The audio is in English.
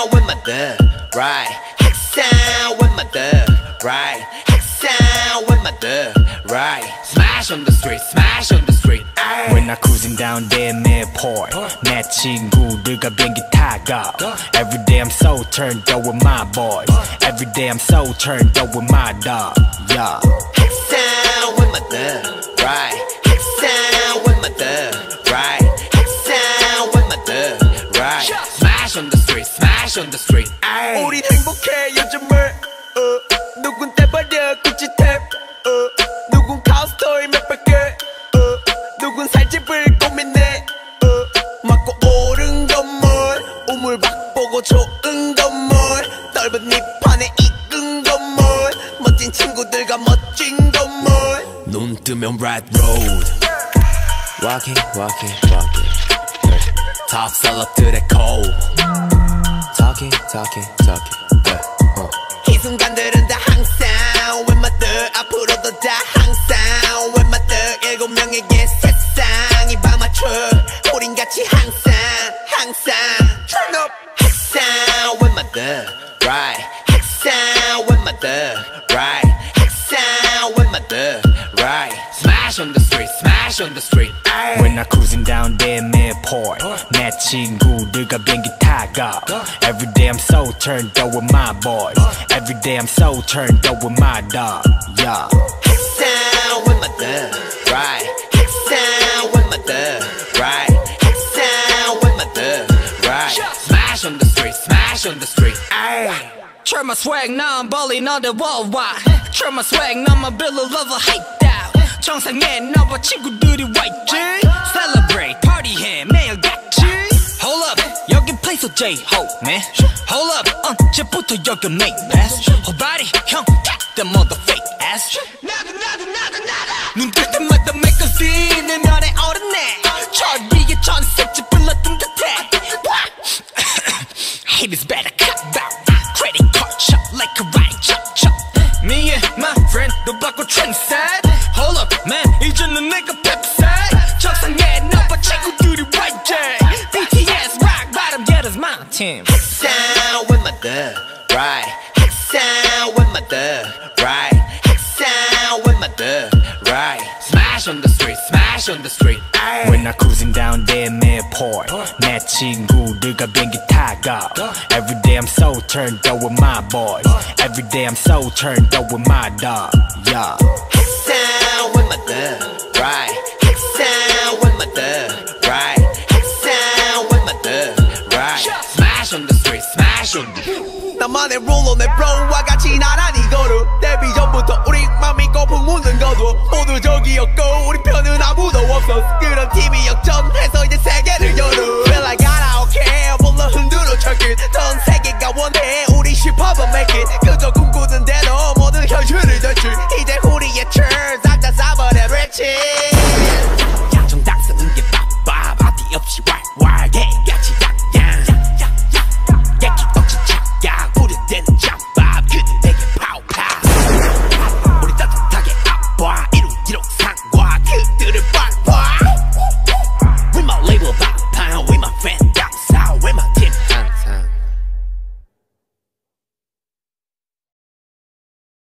sound with my duh, right? Hangsang with my duh, right? Hangsang with my duh, right? Smash on the street, smash on the street. Aye. When I cruising down there in the airport, 내 친구들과 비행기 타고. Every day I'm so turned up with my boys. Every day I'm so turned up with my dog. Yeah. On the street. ayy. 우린 행복해 요즘을 어. 누군 떼버려 구찌 탭 어. 누군 카우스토이 몇백 개 어. 누군 살집을 고민해 어. 맞고 오른 건물 우물 박 보고 좋은 건물 넓은 잎판에 익은 건물 멋진 친구들과 멋진 건물 눈 뜨면 red road. Walking, walking, walking. Top 셀럽들의 cold. Talking, talking, talking. Yeah, uh. 이 순간들은 다 항상 thug 앞으로도 다 항상 thug 일곱 명에게 세상이 밤맞춰 우린 같이 항상 항상 Turn up my thug, right? My thug, right? the street, smash on the street. Aye. When I cruising down there midport, uh. 내 친구들과 비행기 타고. Uh. Every day I'm so turned up with my boys. Uh. Every day I'm so turned up with my dog. Yeah. Hangsang with my thug, right? Hangsang with my thug, right? Hangsang with my thug, right? Smash on the street, smash on the street. Aye. Turn my swag, now I'm balling on the worldwide. Turn my swag, now my bill of love, hype. 정상에 나와 친구들이 와 있지. Celebrate, party 해, 매일 같이. Hold up, 여긴 place of J-Ho, man. Hold up, 언제부터 여기 make pass? 호발이 형, the mother fake ass. 나도 나도 나도 나도. 눈뜰 때마다 make a scene, 내 면에 오르네. 저 위에 전색지 불렀던 듯해. Haters better bottom getters my team. Hexound with my thug, right? Hexound with my thug, right? Hexound with my thug, right? Smash on the street, smash on the street. ayy. When I cruising down there midport 내 친구들과 비행기 타고 Every day I'm so turned up with my boys Every day I'm so turned up with my dog Yeah Smash on the street, smash on the 나만의 룰로 내 브로와 같이 나란히 걸어 데뷔 전부터 우리 맘 믿고 품무는 거도 모두 저기였고 우리 편은 아무도 없어. 그런 팀이